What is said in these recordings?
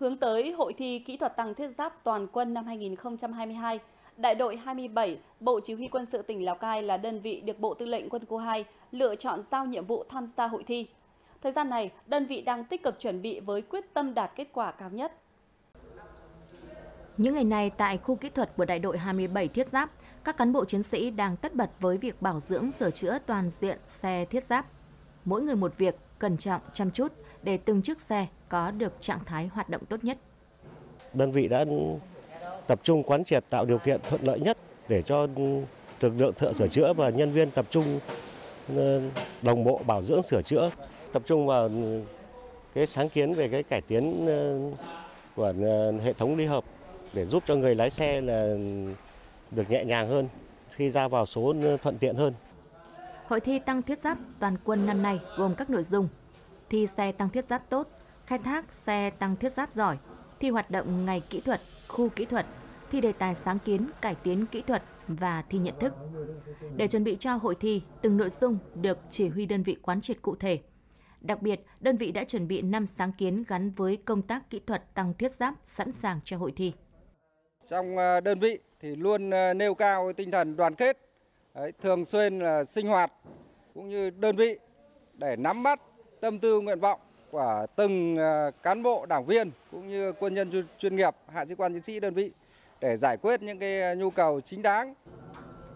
Hướng tới Hội thi Kỹ thuật tăng thiết giáp toàn quân năm 2022, Đại đội 27, Bộ Chỉ huy quân sự tỉnh Lào Cai là đơn vị được Bộ Tư lệnh Quân khu 2 lựa chọn giao nhiệm vụ tham gia hội thi. Thời gian này, đơn vị đang tích cực chuẩn bị với quyết tâm đạt kết quả cao nhất. Những ngày này tại khu kỹ thuật của đại đội 27 Thiết Giáp, các cán bộ chiến sĩ đang tất bật với việc bảo dưỡng sửa chữa toàn diện xe thiết giáp. Mỗi người một việc, cẩn trọng, chăm chút để từng chiếc xe có được trạng thái hoạt động tốt nhất. Đơn vị đã tập trung quán triệt tạo điều kiện thuận lợi nhất để cho lực lượng thợ sửa chữa và nhân viên tập trung ờ, đồng bộ bảo dưỡng sửa chữa, tập trung vào cái sáng kiến về cái cải tiến ờ, của ờ, hệ thống ly hợp để giúp cho người lái xe là được nhẹ nhàng hơn khi ra vào số thuận tiện hơn. Hội thi tăng thiết giáp toàn quân năm nay gồm các nội dung thi xe tăng thiết giáp tốt, khai thác xe tăng thiết giáp giỏi, thi hoạt động ngày kỹ thuật, khu kỹ thuật, thi đề tài sáng kiến, cải tiến kỹ thuật và thi nhận thức. Để chuẩn bị cho hội thi, từng nội dung được chỉ huy đơn vị quán triệt cụ thể. Đặc biệt, đơn vị đã chuẩn bị 5 sáng kiến gắn với công tác kỹ thuật tăng thiết giáp sẵn sàng cho hội thi. Trong ờ, đơn vị thì luôn ờ, nêu cao tinh thần đoàn kết, thường xuyên là sinh hoạt cũng như đơn vị để nắm bắt tâm tư nguyện vọng của từng à, cán bộ đảng viên cũng như quân nhân chuyên nghiệp, hạ sĩ quan chiến sĩ đơn vị để giải quyết những cái à, nhu cầu chính đáng.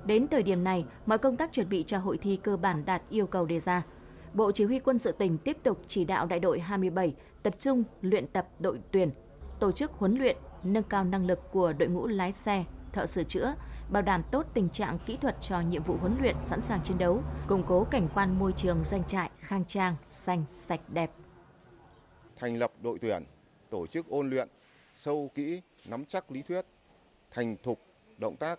Đến thời điểm này, mọi công tác chuẩn bị cho hội thi cơ bản đạt yêu cầu đề ra. Bộ Chỉ huy quân sự tỉnh tiếp tục chỉ đạo đại đội 27 tập trung luyện tập đội tuyển, tổ chức huấn luyện, nâng cao năng lực của đội ngũ lái xe, thợ sửa chữa, bảo đảm tốt tình trạng kỹ thuật cho nhiệm vụ huấn luyện sẵn sàng chiến đấu, củng cố cảnh quan môi trường doanh trại khang trang, xanh, sạch đẹp. Thành lập đội tuyển, tổ chức ôn luyện, sâu kỹ, nắm chắc lý thuyết, thành thục động tác,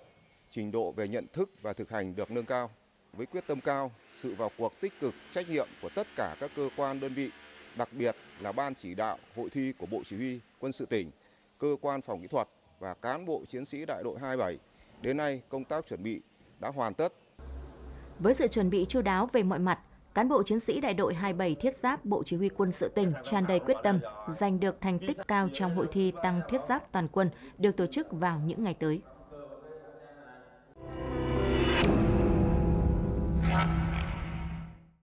trình độ về nhận thức và thực hành được nâng cao. Với quyết tâm cao, sự vào cuộc tích cực, trách nhiệm của tất cả các cơ quan đơn vị, đặc biệt là ban chỉ đạo hội thi của Bộ Chỉ huy Quân sự tỉnh, cơ quan phòng kỹ thuật và cán bộ chiến sĩ đại đội 27 Đến nay, công tác chuẩn bị đã hoàn tất. Với sự chuẩn bị chu đáo về mọi mặt, cán bộ chiến sĩ đại đội 27 Thiết Giáp Bộ Chỉ huy quân sự tỉnh tràn đầy quyết tâm giành được thành tích cao trong hội thi tăng thiết giáp toàn quân được tổ chức vào những ngày tới.